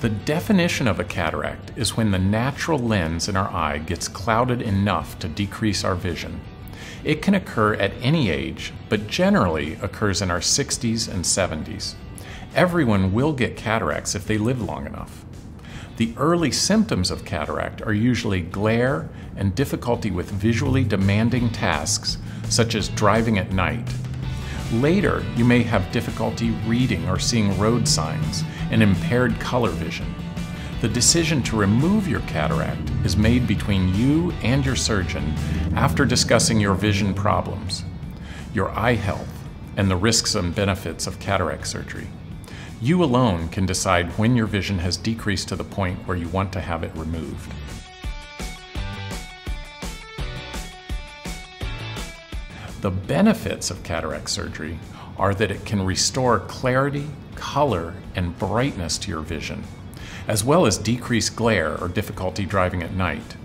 The definition of a cataract is when the natural lens in our eye gets clouded enough to decrease our vision. It can occur at any age, but generally occurs in our 60s and 70s. Everyone will get cataracts if they live long enough. The early symptoms of cataract are usually glare and difficulty with visually demanding tasks, such as driving at night. Later, you may have difficulty reading or seeing road signs and impaired color vision. The decision to remove your cataract is made between you and your surgeon after discussing your vision problems, your eye health, and the risks and benefits of cataract surgery. You alone can decide when your vision has decreased to the point where you want to have it removed. The benefits of cataract surgery are that it can restore clarity, color, and brightness to your vision, as well as decrease glare or difficulty driving at night.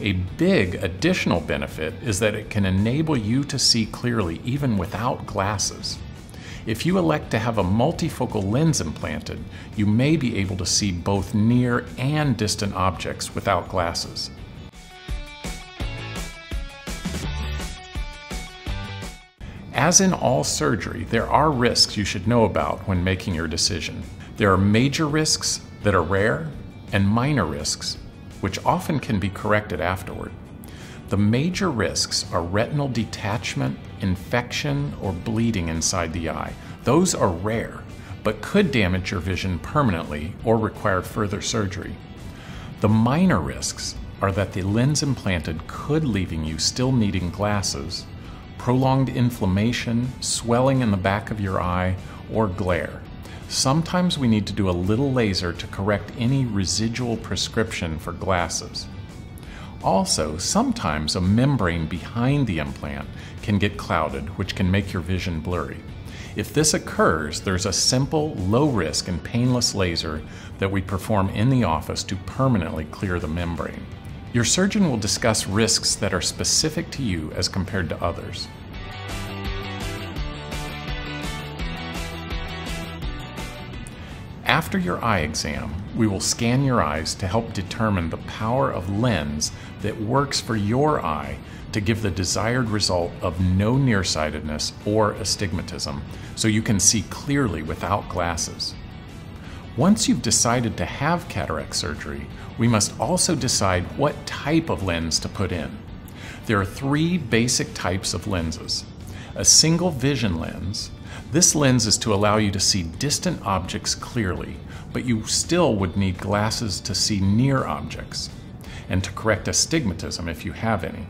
A big additional benefit is that it can enable you to see clearly even without glasses. If you elect to have a multifocal lens implanted, you may be able to see both near and distant objects without glasses. As in all surgery, there are risks you should know about when making your decision. There are major risks that are rare and minor risks, which often can be corrected afterward. The major risks are retinal detachment, infection, or bleeding inside the eye. Those are rare, but could damage your vision permanently or require further surgery. The minor risks are that the lens implanted could leaving you still needing glasses, prolonged inflammation, swelling in the back of your eye, or glare. Sometimes we need to do a little laser to correct any residual prescription for glasses. Also, sometimes a membrane behind the implant can get clouded, which can make your vision blurry. If this occurs, there's a simple, low risk, and painless laser that we perform in the office to permanently clear the membrane. Your surgeon will discuss risks that are specific to you as compared to others. After your eye exam, we will scan your eyes to help determine the power of lens that works for your eye to give the desired result of no nearsightedness or astigmatism, so you can see clearly without glasses. Once you've decided to have cataract surgery, we must also decide what type of lens to put in. There are three basic types of lenses a single vision lens, this lens is to allow you to see distant objects clearly, but you still would need glasses to see near objects, and to correct astigmatism if you have any.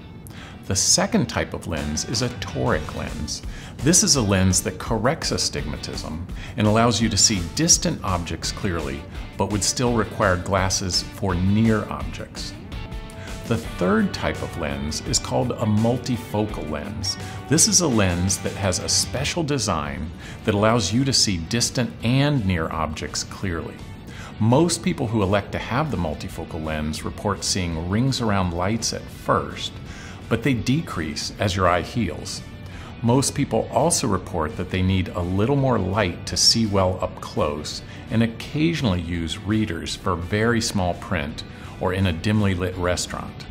The second type of lens is a toric lens. This is a lens that corrects astigmatism and allows you to see distant objects clearly, but would still require glasses for near objects. The third type of lens is called a multifocal lens. This is a lens that has a special design that allows you to see distant and near objects clearly. Most people who elect to have the multifocal lens report seeing rings around lights at first, but they decrease as your eye heals. Most people also report that they need a little more light to see well up close and occasionally use readers for very small print or in a dimly lit restaurant.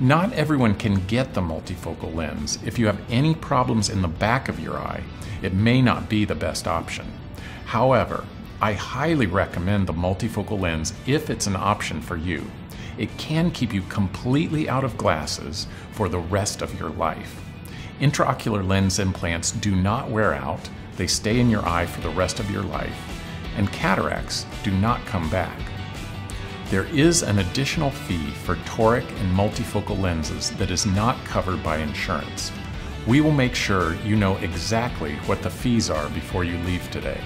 Not everyone can get the multifocal lens. If you have any problems in the back of your eye, it may not be the best option. However, I highly recommend the multifocal lens if it's an option for you. It can keep you completely out of glasses for the rest of your life. Intraocular lens implants do not wear out, they stay in your eye for the rest of your life, and cataracts do not come back. There is an additional fee for toric and multifocal lenses that is not covered by insurance. We will make sure you know exactly what the fees are before you leave today.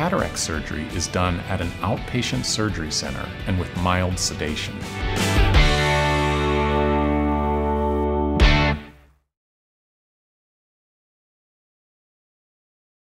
Cataract surgery is done at an outpatient surgery center and with mild sedation.